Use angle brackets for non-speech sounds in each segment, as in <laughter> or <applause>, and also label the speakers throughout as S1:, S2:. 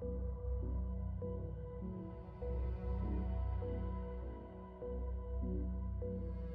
S1: thank you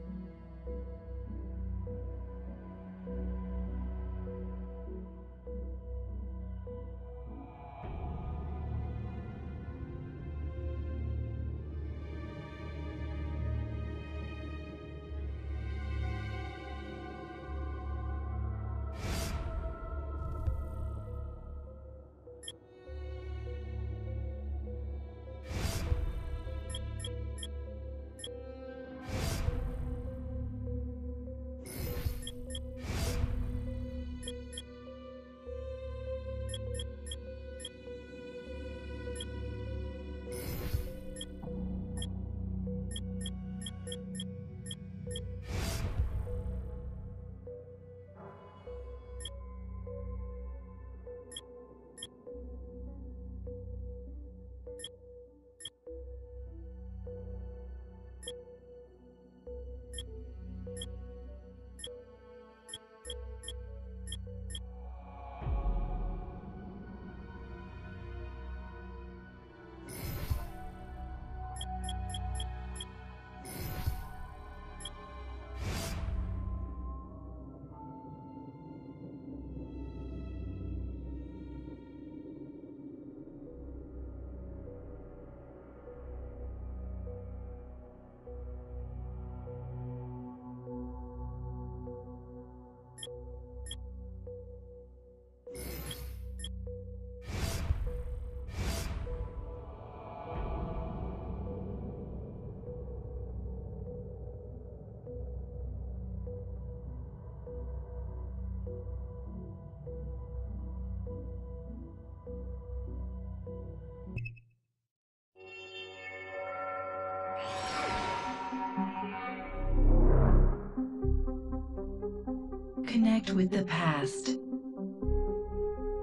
S1: Connect with the past.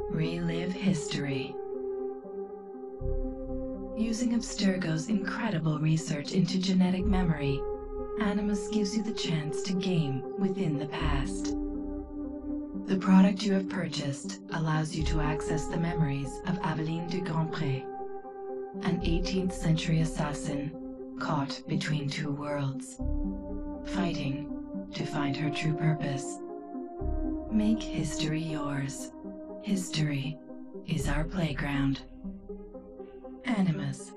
S1: Relive history. Using Abstergo's incredible research into genetic memory, Animus gives you the chance to game within the past. The product you have purchased allows you to access the memories of Aveline de Grandpré, an 18th century assassin caught between two worlds, fighting to find her true purpose. Make history yours. History is our playground. Animus.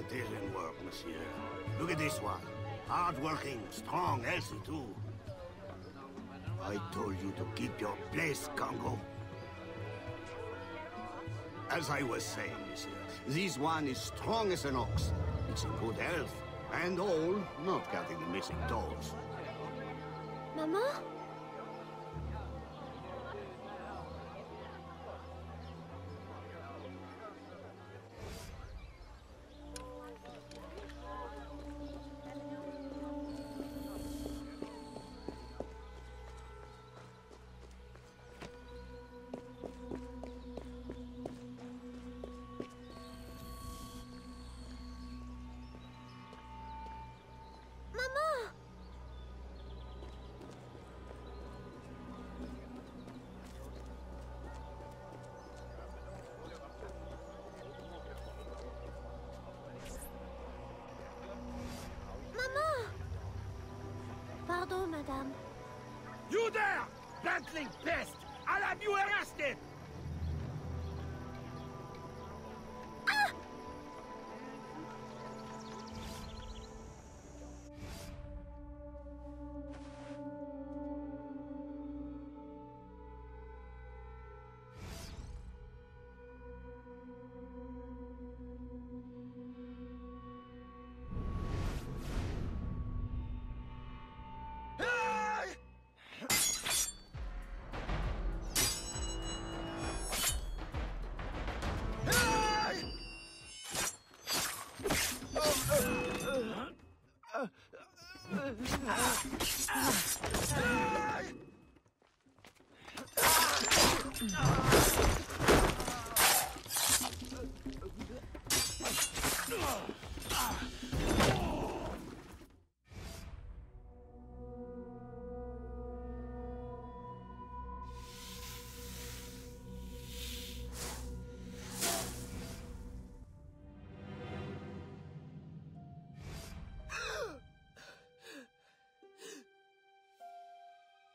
S2: For Pantherian work, monsieur. Look at this one. Hard-working, strong, healthy too. I told you to keep your place, Congo. As I was saying, monsieur, this one is strong as an ox. It's in good health, and all, not counting the missing toes.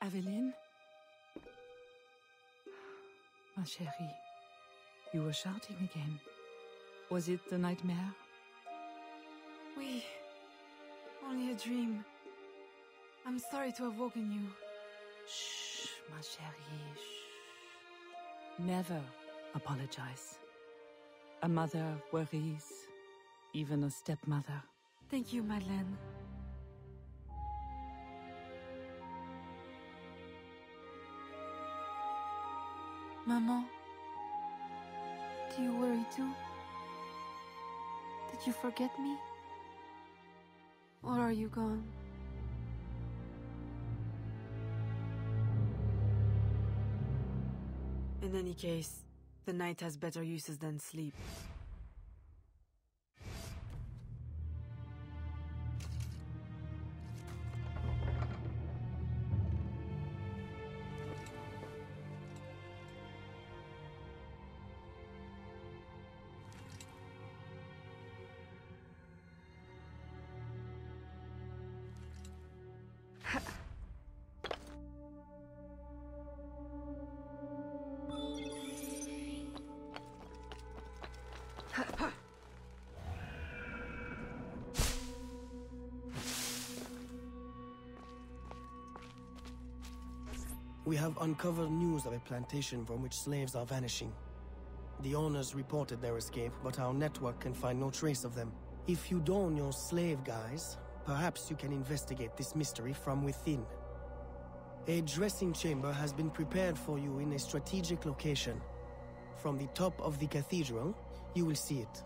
S3: Aveline Ma chérie, you were shouting again. Was it the nightmare?
S4: Oui. Only a dream. I'm sorry to have woken you.
S3: Shh, ma chérie, shh. Never apologize. A mother worries, even a stepmother.
S4: Thank you, Madeleine. Maman, do you worry too? Did you forget me? Or are you gone?
S5: In any case, the night has better uses than sleep.
S6: We have uncovered news of a plantation from which slaves are vanishing. The owners reported their escape, but our network can find no trace of them. If you don your slave guise, perhaps you can investigate this mystery from within. A dressing chamber has been prepared for you in a strategic location. From the top of the cathedral, you will see it.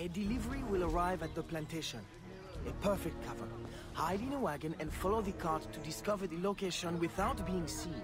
S6: A delivery will arrive at the plantation. A perfect cover. Hide in a wagon and follow the cart to discover the location without being seen.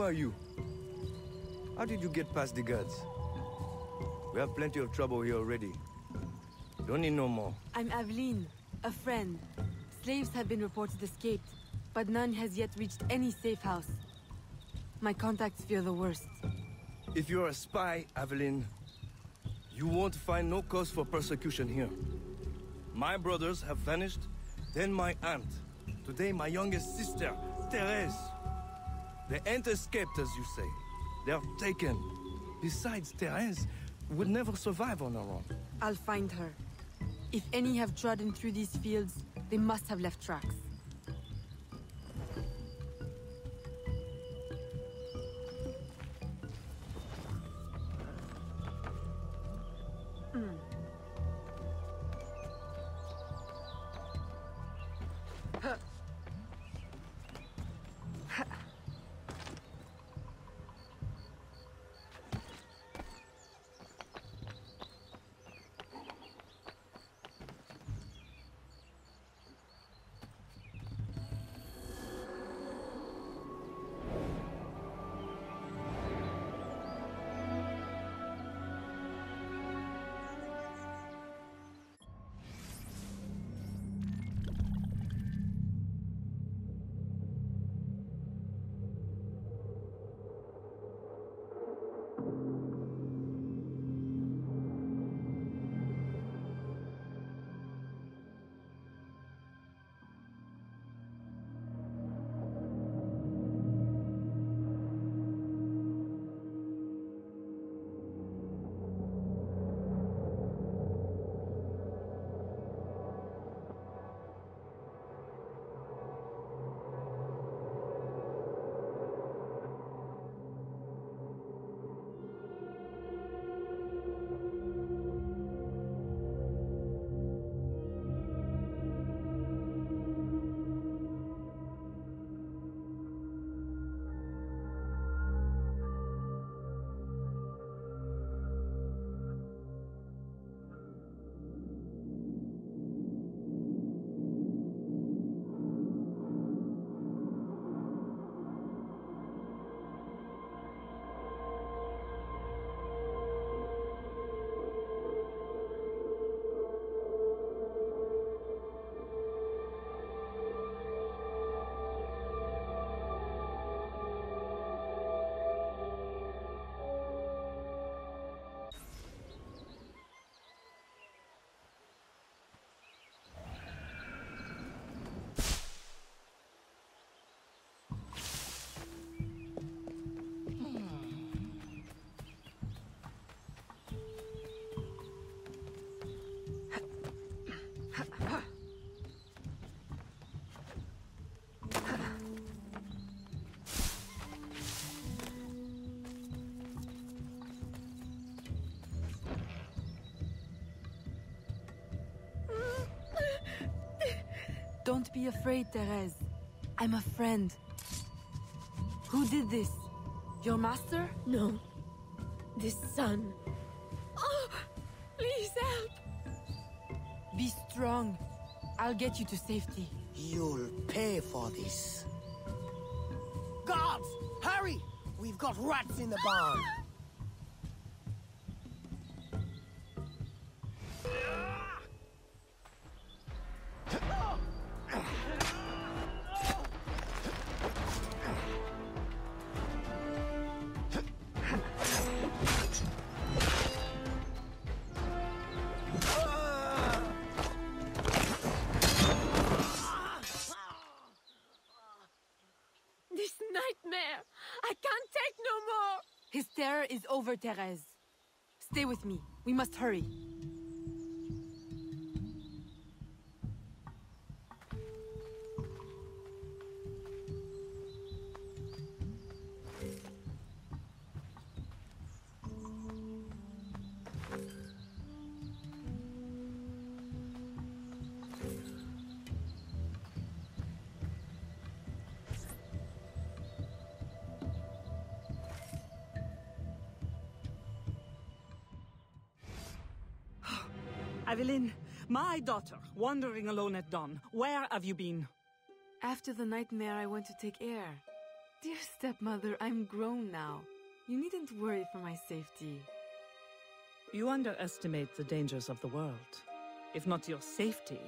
S7: Who are you? How did you get past the guards? We have plenty of trouble here already. Don't need no more.
S5: I'm Aveline, a friend. Slaves have been reported escaped, but none has yet reached any safe house. My contacts fear the worst.
S7: If you're a spy, Aveline, you won't find no cause for persecution here. My brothers have vanished, then my aunt. Today my youngest sister, Therese. They ain't escaped, as you say. They're taken. Besides, Therese would never survive on her own.
S5: I'll find her. If any have trodden through these fields, they must have left tracks. Don't be afraid, Therese. I'm a friend. Who did this? Your master?
S8: No. This son. Oh, please help.
S5: Be strong. I'll get you to safety.
S6: You'll pay for this. Guards! Hurry! We've got rats in the barn.
S5: Terror is over, Therese. Stay with me. We must hurry.
S3: Daughter, wandering alone at dawn. Where have you been?
S5: After the nightmare, I went to take air. Dear stepmother, I'm grown now. You needn't worry for my safety.
S3: You underestimate the dangers of the world. If not your safety,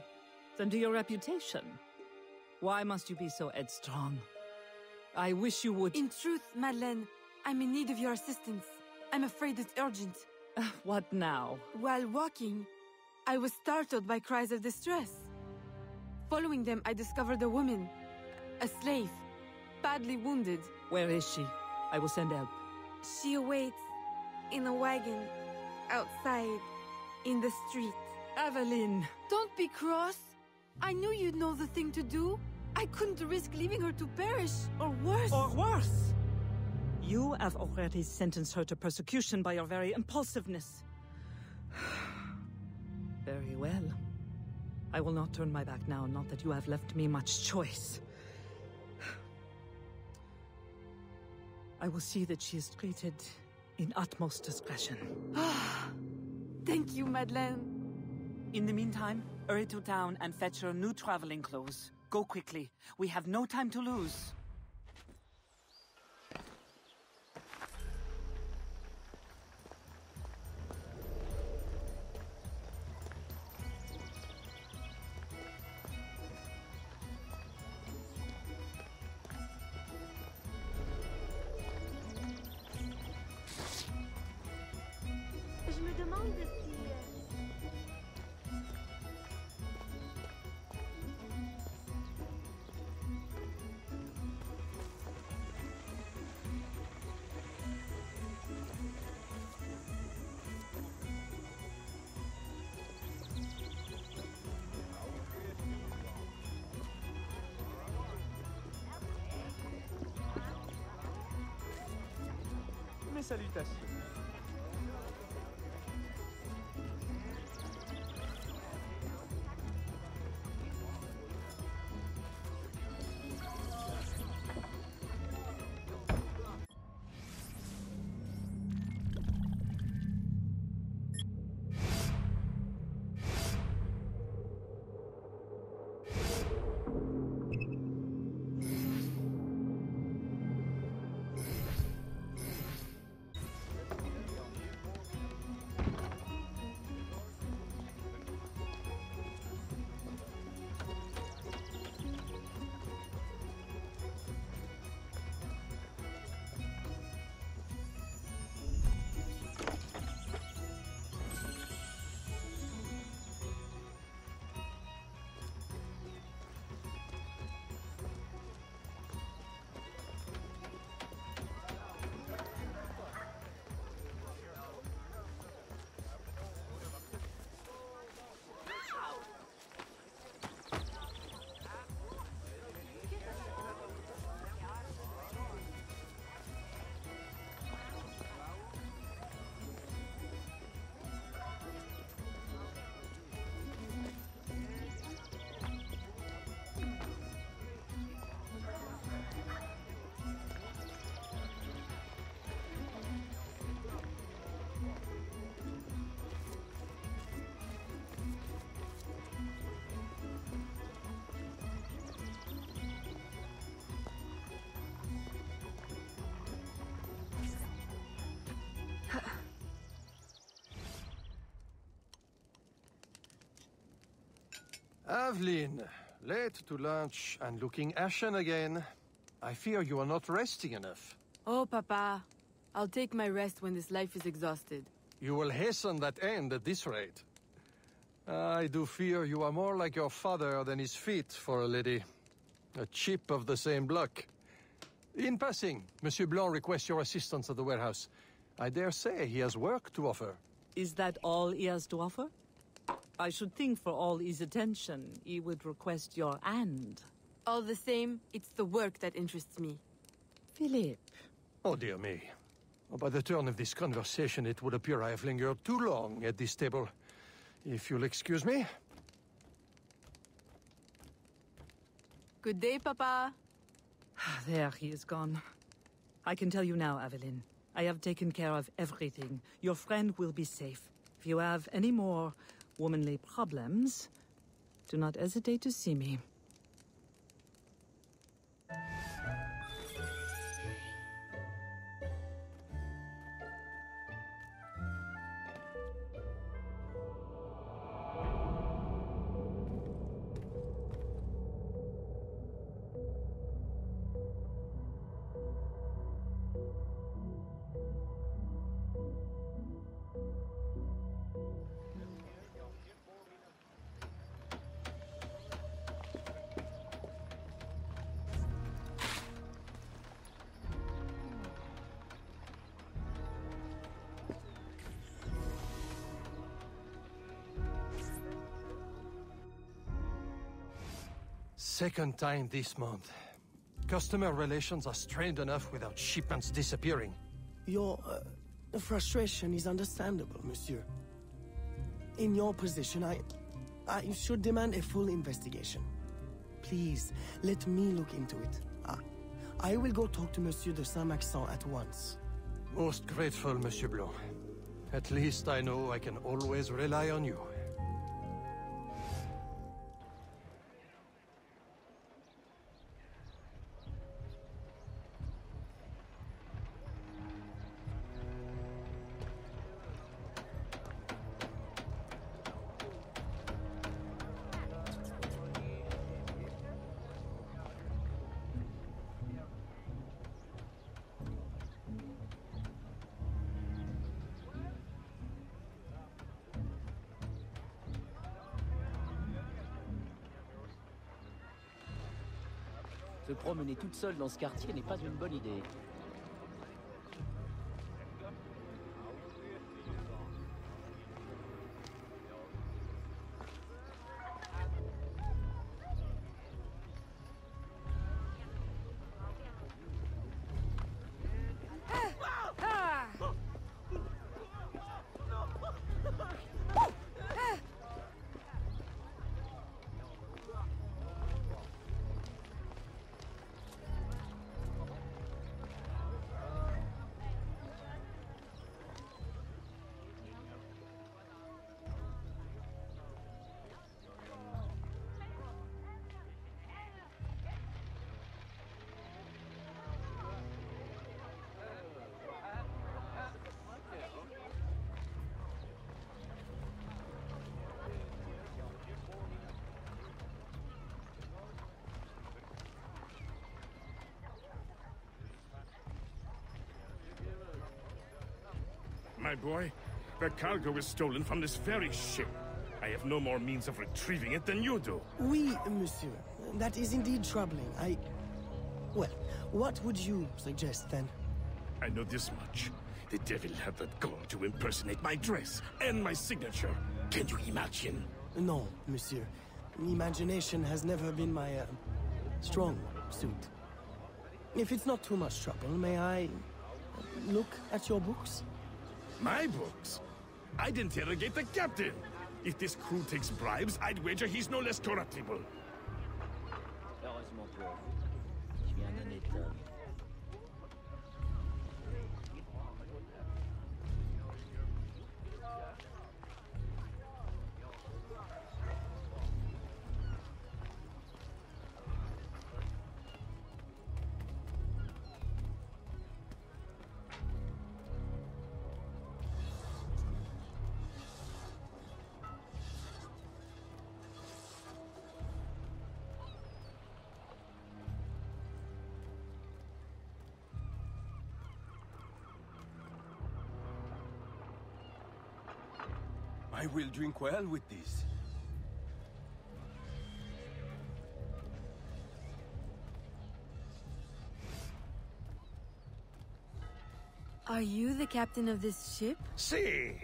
S3: then to your reputation. Why must you be so headstrong? I wish you would.
S5: In truth, Madeleine, I'm in need of your assistance. I'm afraid it's urgent. <sighs>
S3: What now?
S5: While walking, I was startled by cries of distress. Following them, I discovered a woman, a slave, badly wounded.
S3: Where is she? I will send help.
S5: She awaits in a wagon outside in the street.
S3: Aveline!
S5: Don't be cross. I knew you'd know the thing to do. I couldn't risk leaving her to perish, or worse.
S3: Or worse! You have already sentenced her to persecution by your very impulsiveness. <sighs> <sighs> very well. I will not turn my back now, not that you have left me much choice. I will see that she is treated in utmost discretion. <sighs>
S5: Thank you, Madeleine.
S3: In the meantime, hurry to town and fetch her new traveling clothes. Go quickly. We have no time to lose.
S9: salutation.
S10: Aveline, late to lunch and looking ashen again. I fear you are not resting enough.
S5: Oh, Papa. I'll take my rest when this life is exhausted.
S10: You will hasten that end at this rate. I do fear you are more like your father than his feet for a lady. A chip of the same block. In passing, Monsieur Blanc requests your assistance at the warehouse. I dare say he has work to offer.
S3: Is that all he has to offer? I should think for all his attention, he would request your hand.
S5: All the same, it's the work that interests me.
S3: Philippe.
S10: Oh, dear me. Oh, by the turn of this conversation, it would appear I have lingered too long at this table. If you'll excuse me.
S5: Good day, Papa.
S3: Ah, there, he is gone. I can tell you now, Aveline. I have taken care of everything. Your friend will be safe. If you have any more womanly problems, do not hesitate to see me.
S10: Second time this month. Customer relations are strained enough without shipments disappearing.
S6: Your uh, frustration is understandable, monsieur. In your position, I... I should demand a full investigation. Please, let me look into it. Ah, I will go talk to Monsieur de Saint-Maxent at once.
S10: Most grateful, Monsieur Blanc. At least I know I can always rely on you.
S11: Promener toute seule dans ce quartier n'est pas une bonne idée.
S12: My boy, the cargo was stolen from this very ship. I have no more means of retrieving it than you do.
S6: Oui, monsieur. That is indeed troubling. I... Well, what would you suggest, then?
S12: I know this much. The devil had the gall to impersonate my dress and my signature. Can you imagine?
S6: No, monsieur. Imagination has never been my, uh, strong suit. If it's not too much trouble, may I... look at your books?
S12: My books? I'd interrogate the captain. If this crew takes bribes, I'd wager he's no less corruptible.
S13: I will drink well with this.
S5: Are you the captain of this ship?
S10: Si.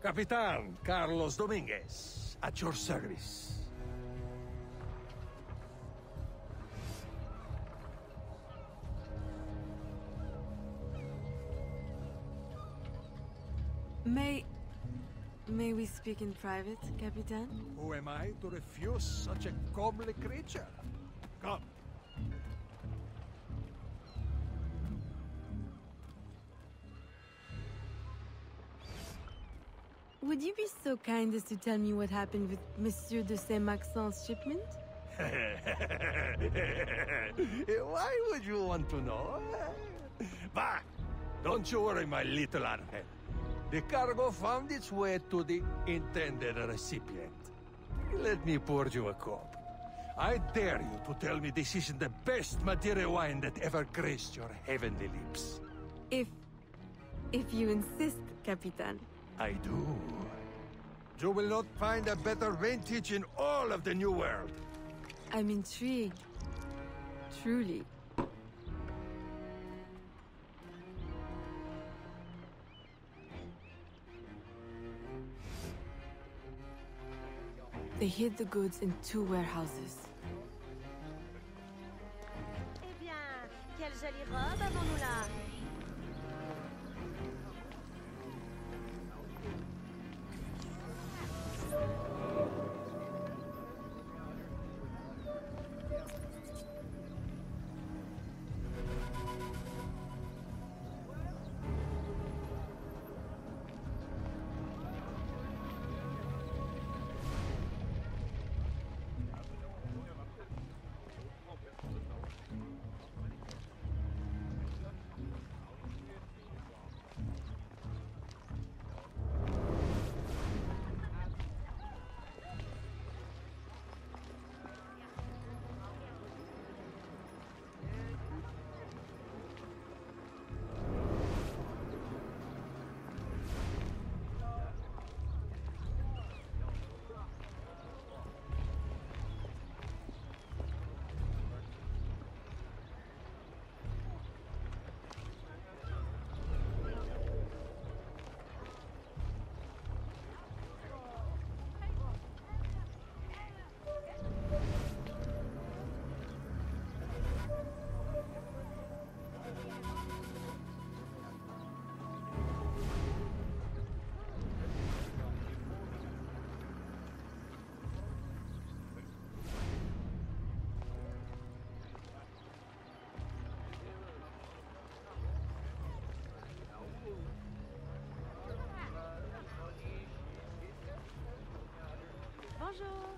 S10: Capitan Carlos Dominguez, at your service.
S5: Speak in private, Capitan?
S10: Who am I to refuse such a comely creature? Come.
S5: Would you be so kind as to tell me what happened with Monsieur de Saint-Maxent's shipment? <laughs>
S10: Why would you want to know? Bah! Don't you worry, my little Angel. The cargo found its way to the intended recipient. Let me pour you a cup. I dare you to tell me this isn't the best Madeira wine that ever graced your heavenly lips.
S5: If... if you insist, Capitan.
S10: I do. You will not find a better vintage in all of the New World.
S5: I'm intrigued. Truly. They hid the goods in two warehouses.
S14: Eh bien, quelle jolie robe avons-nous là Bonjour.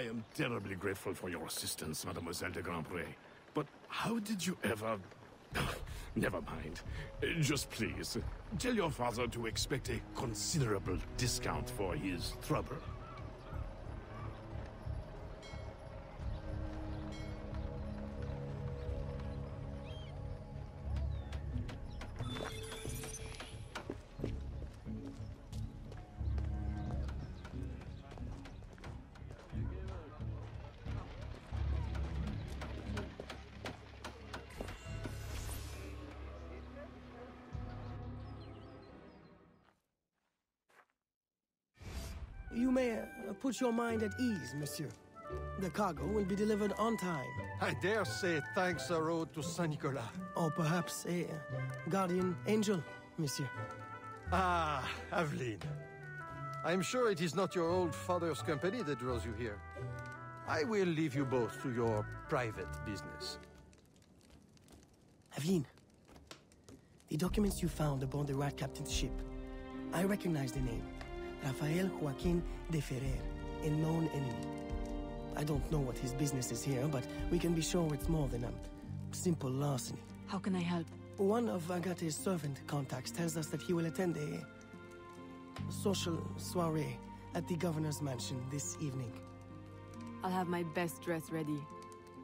S12: I am terribly grateful for your assistance, Mademoiselle de Grandpré. But how did you ever... <laughs> Never mind. Just please, tell your father to expect a considerable discount for his trouble.
S6: Put your mind at ease, monsieur. The cargo will be delivered on time.
S10: I dare say thanks are owed to Saint Nicolas.
S6: Or perhaps a uh, guardian angel, monsieur.
S10: Ah, Aveline. I'm sure it is not your old father's company that draws you here. I will leave you both to your private business.
S6: Aveline, the documents you found aboard the Rat Captain's ship. I recognize the name. Rafael Joaquin de Ferrer, a known enemy. I don't know what his business is here, but we can be sure it's more than a simple larceny.
S5: How can I help?
S6: One of Agate's servant contacts tells us that he will attend a social soiree at the governor's mansion this evening.
S5: I'll have my best dress ready.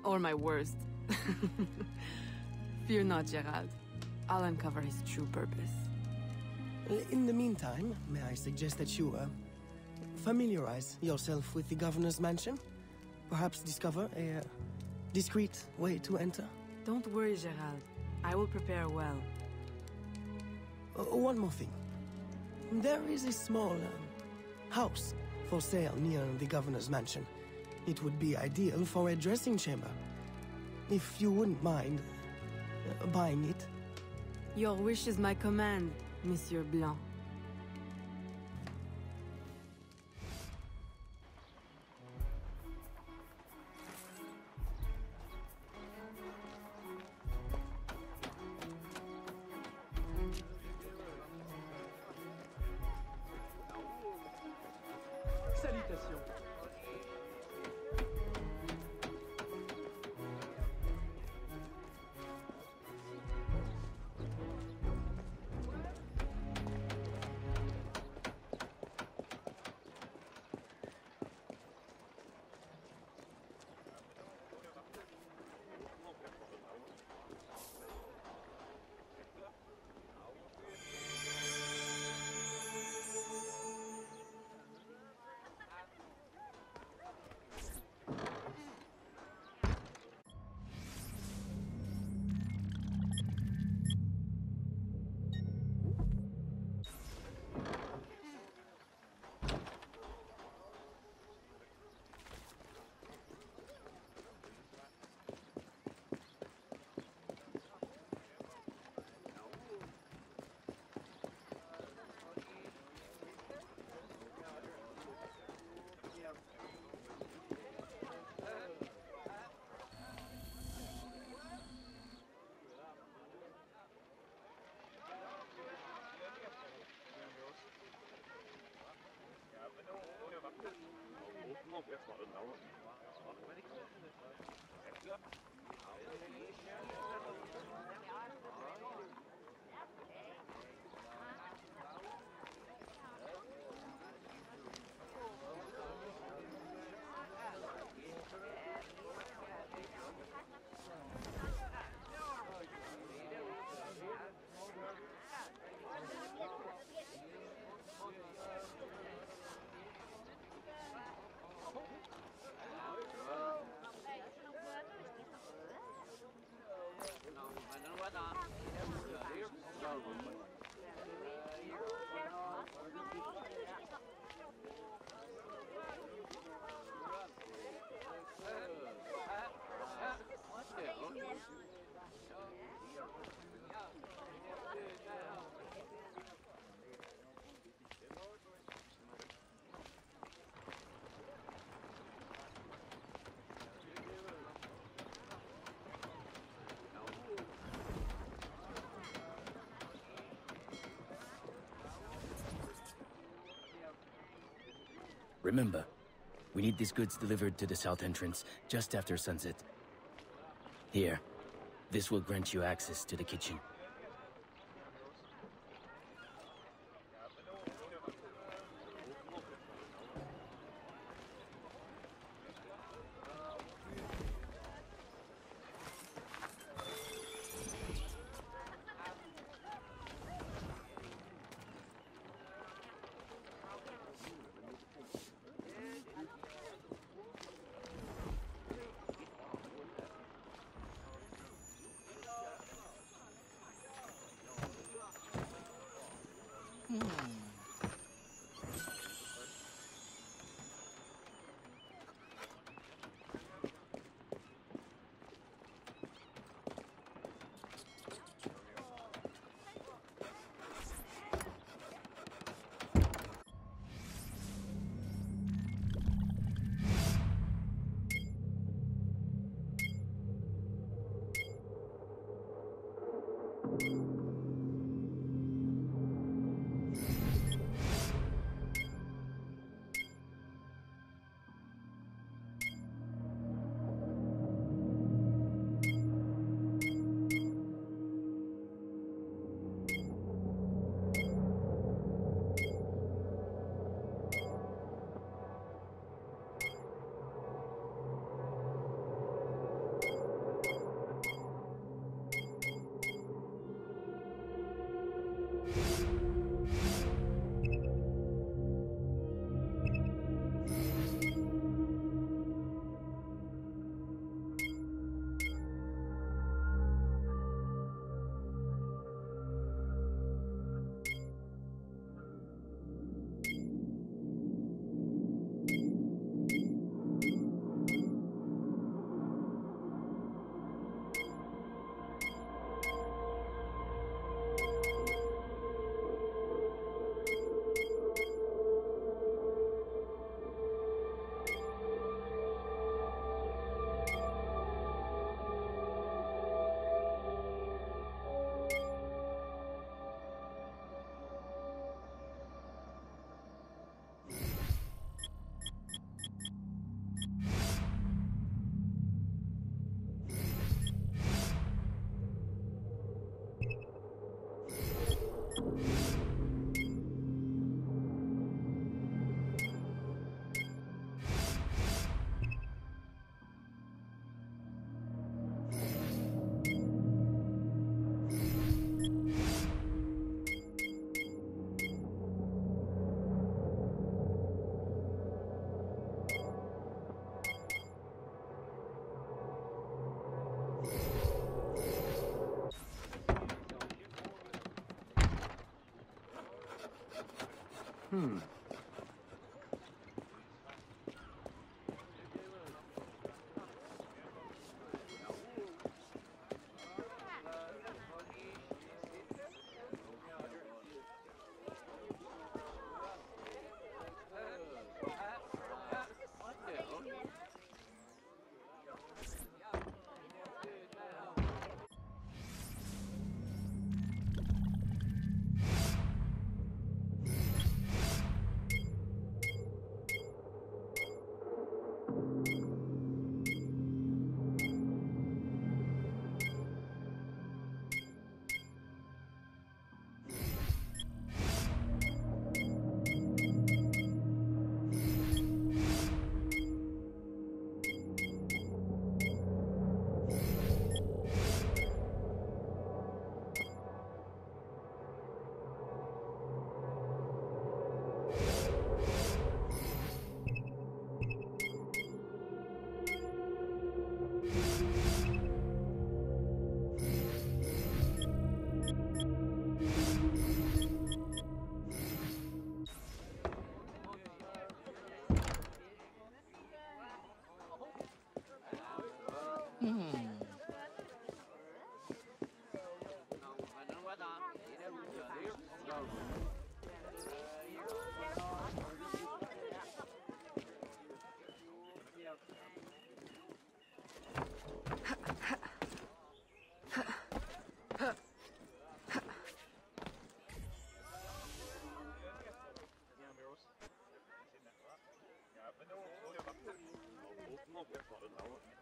S5: Or my worst. <laughs> Fear not, Gerald. I'll uncover his true purpose.
S6: In the meantime, may I suggest that you uh, familiarize yourself with the governor's mansion? Perhaps discover a uh, discreet way to enter?
S5: Don't worry, Gerald. I will prepare well.
S6: Uh, one more thing. There is a small uh, house for sale near the governor's mansion. It would be ideal for a dressing chamber. If you wouldn't mind uh, buying it.
S5: Your wish is my command, Monsieur Blanc.
S9: Urlaub erstmal in Dauer. Ja. Leader?
S11: Remember, We need these goods delivered to the south entrance just after sunset. Here. This will grant you access to the kitchen.
S10: Hmm. That's not an hour.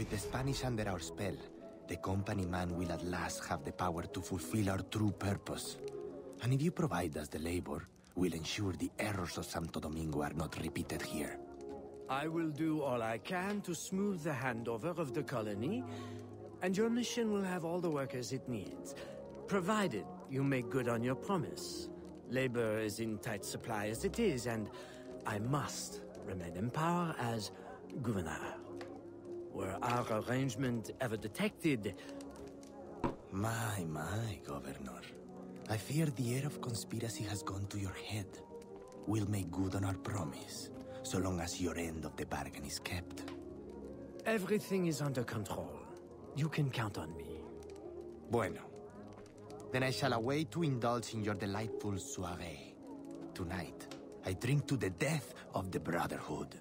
S15: With the Spanish under our spell, the company man will at last have the power to fulfill our true purpose. And if you provide us the labor, we'll ensure the errors of Santo Domingo are not repeated here.
S16: I will do all I can to smooth the handover of the colony, and your mission will have all the workers it needs, provided you make good on your promise. Labor is in tight supply as it is, and I must remain in power as governor. Our arrangement ever detected?
S15: My, my, Governor. I fear the air of conspiracy has gone to your head. We'll make good on our promise, so long as your end of the bargain is kept.
S16: Everything is under control. You can count on me.
S15: Bueno. Then I shall await to indulge in your delightful soiree. Tonight, I drink to the death of the Brotherhood.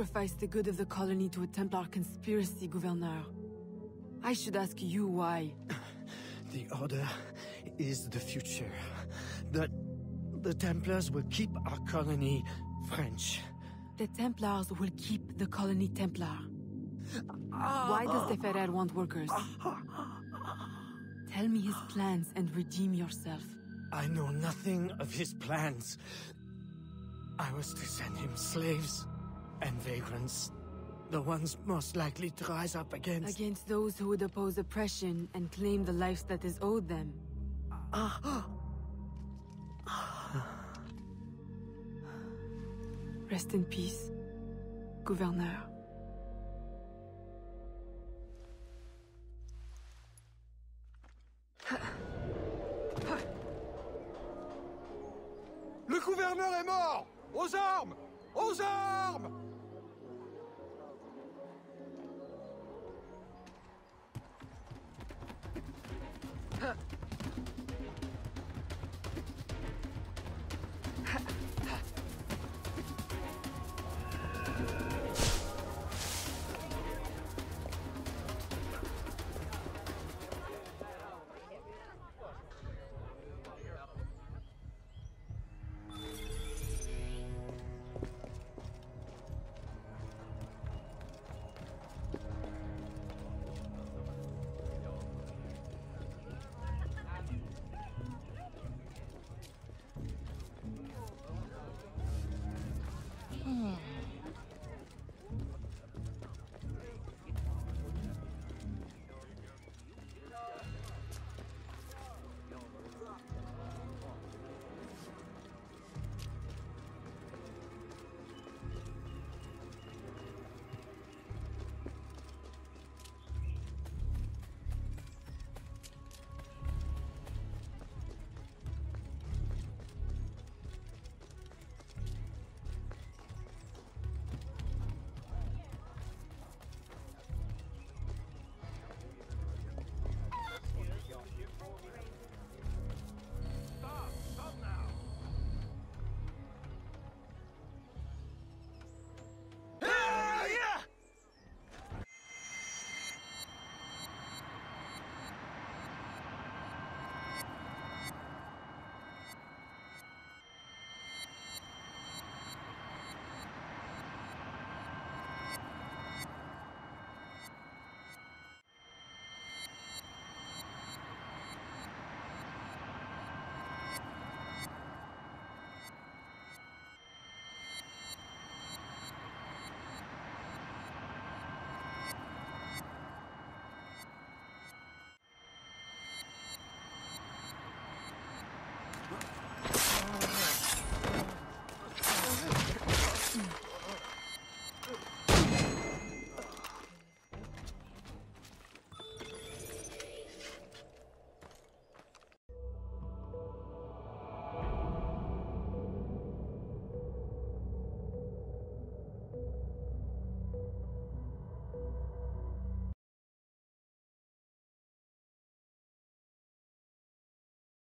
S5: Sacrifice the good of the colony to a Templar conspiracy, Gouverneur. I should ask you why. <sighs>
S16: The Order is the future. The... the Templars will keep our colony French.
S5: The Templars will keep the colony Templar. Why does the Ferrer want workers? Tell me his plans and redeem yourself.
S16: I know nothing of his plans. I was to send him slaves and vagrants. The ones most likely to rise up against...
S5: Against those who would oppose oppression and claim the life that is owed them. Ah. Rest in peace, Gouverneur.
S10: Le gouverneur est mort Aux armes Aux armes